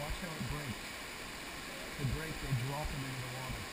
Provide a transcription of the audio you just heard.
Watch how it breaks. They break, they drop them into the water.